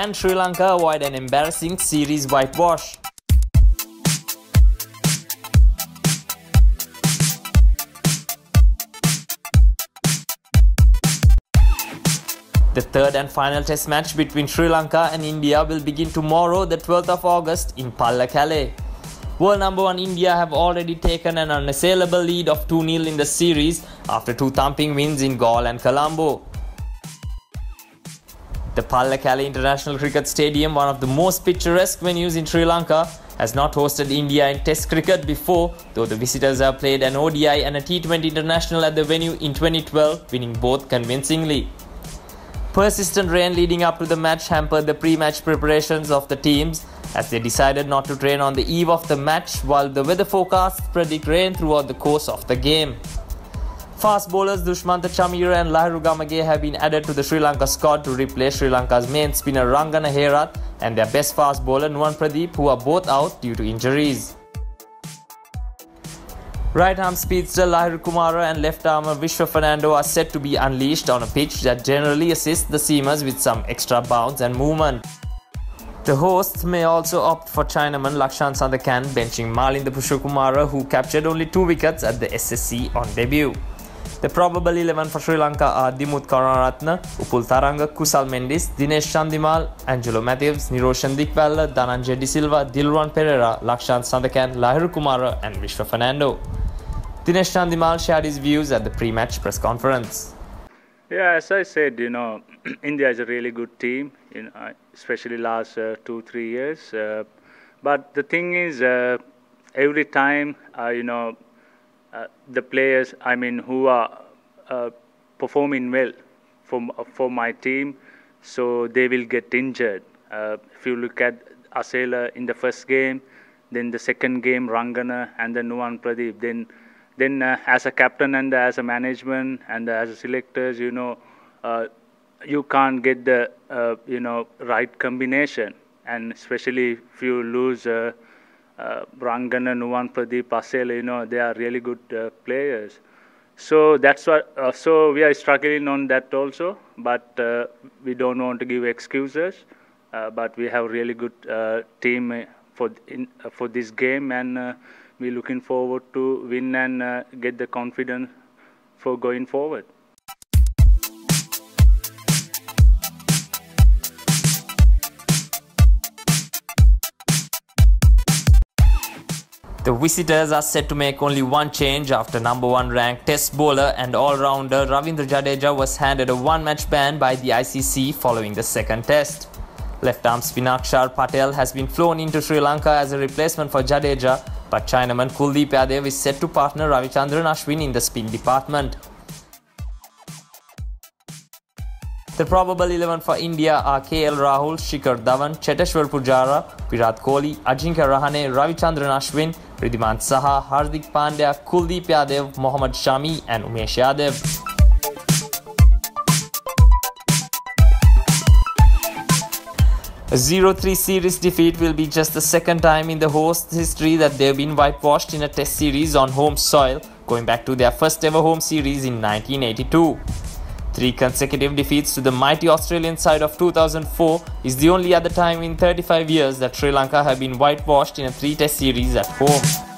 Can Sri Lanka avoid an embarrassing series whitewash? The third and final test match between Sri Lanka and India will begin tomorrow, the 12th of August, in Pallekele. World number one India have already taken an unassailable lead of 2 0 in the series after two thumping wins in Galle and Colombo. The Pallekele International Cricket Stadium, one of the most picturesque venues in Sri Lanka, has not hosted India in Test cricket before, though the visitors have played an ODI and a T20 international at the venue in 2012, winning both convincingly. Persistent rain leading up to the match hampered the pre-match preparations of the teams as they decided not to train on the eve of the match while the weather forecasts predict rain throughout the course of the game. Fast bowlers Dushmantha Chameera and Lahiru Gamage have been added to the Sri Lanka squad to replace Sri Lanka's main spinner Rangana Herath and their best fast bowler Nuwan Pradeep who are both out due to injuries. Right arm speedster Lahiru Kumara and left armer Vishwa Fernando are set to be unleashed on a pitch that generally assists the seamers with some extra bounce and movement. The hosts may also opt for Chinaman Lakshan Sandakan benching Malinda Pushpakumara who captured only two wickets at the SSC on debut. The probable 11 for Sri Lanka are Dimuth Karunaratne, Upul Tharanga, Kusal Mendis, Dinesh Chandimal, Angelo Mathews, Niroshan Dickwella, Dhananjay De Silva, Dilruwan Perera, Lakshan Sandakan, Lahiru Kumara and Vishwa Fernando. Dinesh Chandimal shared his views at the pre-match press conference. Yeah, as I said, you know, India is a really good team, you know, especially last uh, two, three years. Uh, but the thing is, uh, every time, uh, you know, the players, I mean, who are uh, performing well for, for my team, so they will get injured. if you look at Asela in the first game, then the second game, Rangana, and then Nuwan Pradeep, then then uh, as a captain and as a management and as a selectors, you know, uh, you can't get the uh, you know right combination, and especially if you lose uh, uh, Rangana, Nuwan Pradeep, Asel, you know, they are really good uh, players. So that's what. Uh, so we are struggling on that also, but we don't want to give excuses. but we have really good team for in, for this game and we're looking forward to win and uh, get the confidence for going forward. The visitors are set to make only one change after number one ranked test bowler and all-rounder Ravindra Jadeja was handed a one-match ban by the ICC following the second test. Left-arm spinner Akshar Patel has been flown into Sri Lanka as a replacement for Jadeja but Chinaman Kuldeep Yadav is set to partner Ravichandran Ashwin in the spin department. The probable 11 for India are KL Rahul, Shikhar Dhawan, Cheteshwar Pujara, Virat Kohli, Ajinkya Rahane, Ravichandran Ashwin, Wriddhiman Saha, Hardik Pandya, Kuldeep Yadav, Mohammad Shami and Umesh Yadav. A 0-3 series defeat will be just the second time in the host's history that they've been whitewashed in a test series on home soil, going back to their first ever home series in 1982. Three consecutive defeats to the mighty Australian side of 2004 is the only other time in 35 years that Sri Lanka have been whitewashed in a three-test series at home.